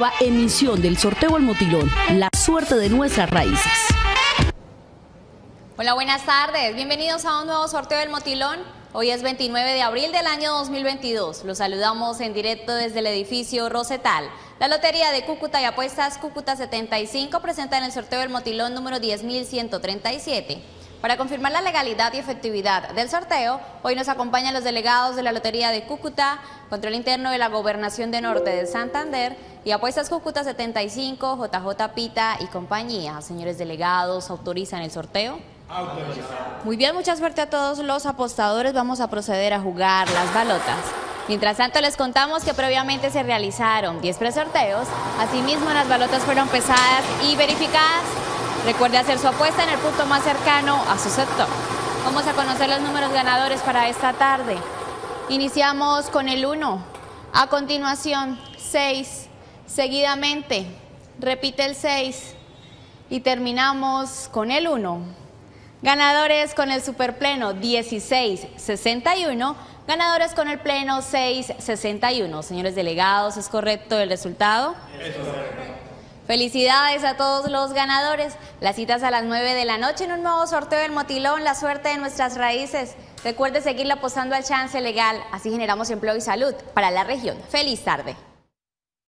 nueva emisión del sorteo El Motilón, la suerte de nuestras raíces. Hola, buenas tardes. Bienvenidos a un nuevo sorteo del Motilón. Hoy es 29 de abril del año 2022. Los saludamos en directo desde el edificio Rosetal. La Lotería de Cúcuta y Apuestas Cúcuta 75 presenta en el sorteo del Motilón número 10.137. Para confirmar la legalidad y efectividad del sorteo, hoy nos acompañan los delegados de la Lotería de Cúcuta, Control Interno de la Gobernación de Norte de Santander y Apuestas Cúcuta 75, JJ Pita y compañía. Señores delegados, ¿autorizan el sorteo? Autorizado. Muy bien, mucha suerte a todos los apostadores. Vamos a proceder a jugar las balotas. Mientras tanto, les contamos que previamente se realizaron 10 presorteos. Asimismo, las balotas fueron pesadas y verificadas Recuerde hacer su apuesta en el punto más cercano a su sector. Vamos a conocer los números ganadores para esta tarde. Iniciamos con el 1. A continuación, 6. Seguidamente, repite el 6. Y terminamos con el 1. Ganadores con el superpleno 1661. Ganadores con el pleno 661. Señores delegados, ¿es correcto el resultado? Es correcto. Felicidades a todos los ganadores. Las citas a las 9 de la noche en un nuevo sorteo del Motilón, la suerte de nuestras raíces. Recuerde seguirle apostando al chance legal, así generamos empleo y salud para la región. Feliz tarde.